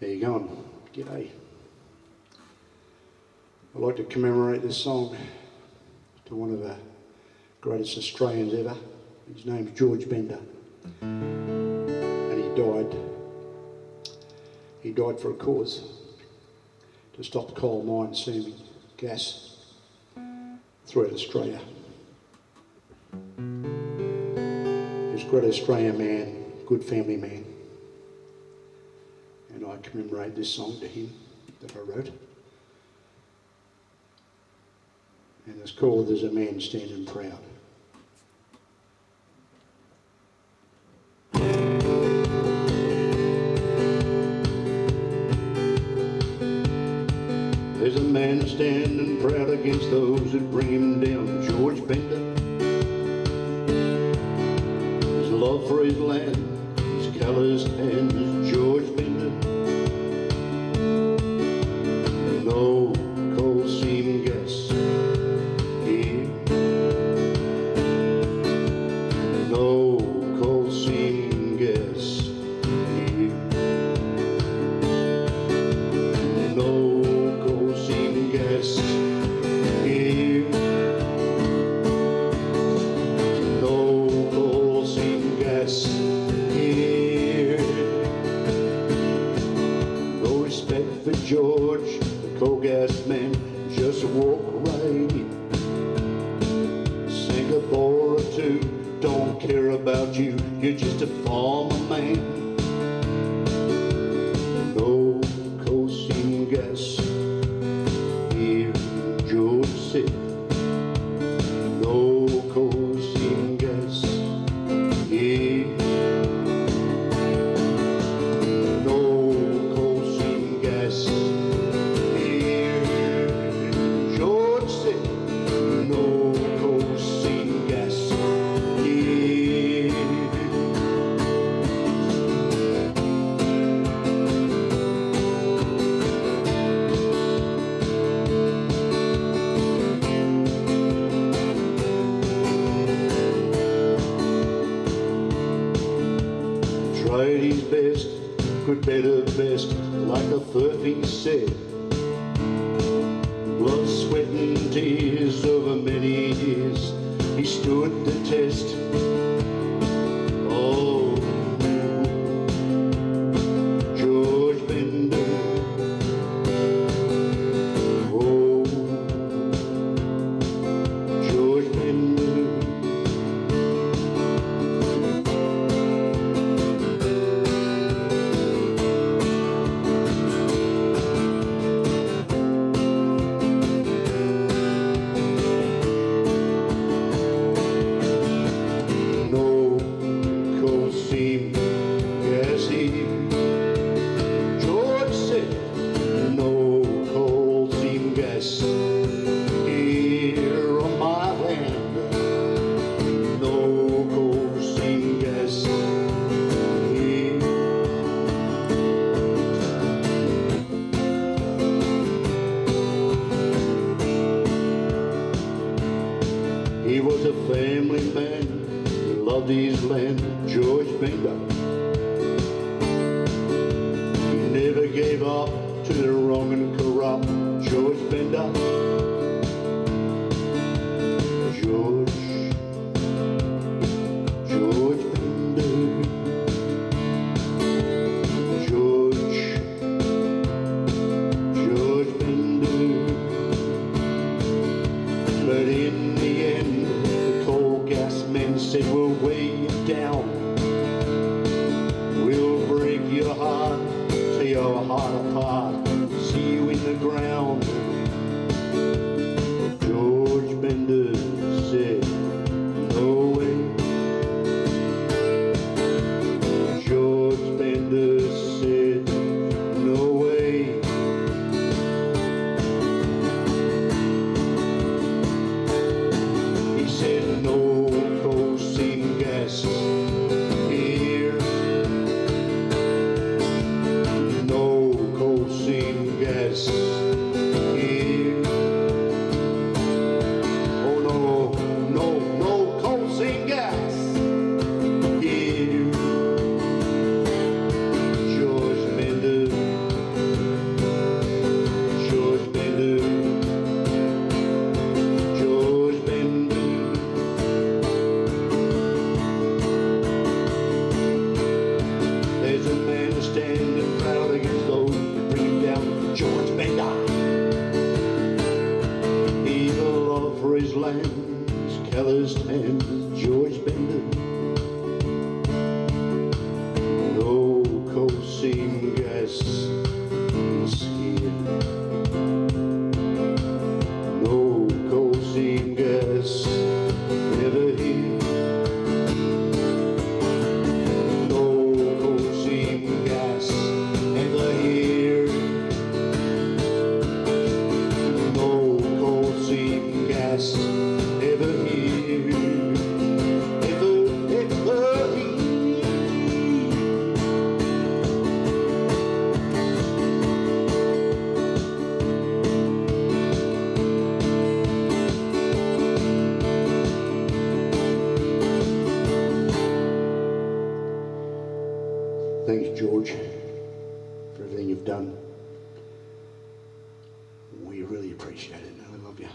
There you going? G'day. I'd like to commemorate this song to one of the greatest Australians ever. His name's George Bender. And he died. He died for a cause to stop coal mines seeming gas throughout Australia. He was a great Australian man, good family man. And I commemorate this song to him that I wrote. And it's called There's a Man Standing Proud. There's a man standing proud against those that bring him down, George Bender. His love for his land, his callous hands, George, the coal gas man, care about you, you're just a farmer man. Tried his best, could better best, like a furphy said. Blood, sweat and tears over many years, he stood the test. Who loved his land, George Bender. He never gave up to the wrong and corrupt, George Bender. a heart of see you in the ground. George Bender said, no way. George Bender said, no way. He said, no coal seam gases. George. Evil love for his land, his callous Thanks, George, for everything you've done. We really appreciate it, and I love you.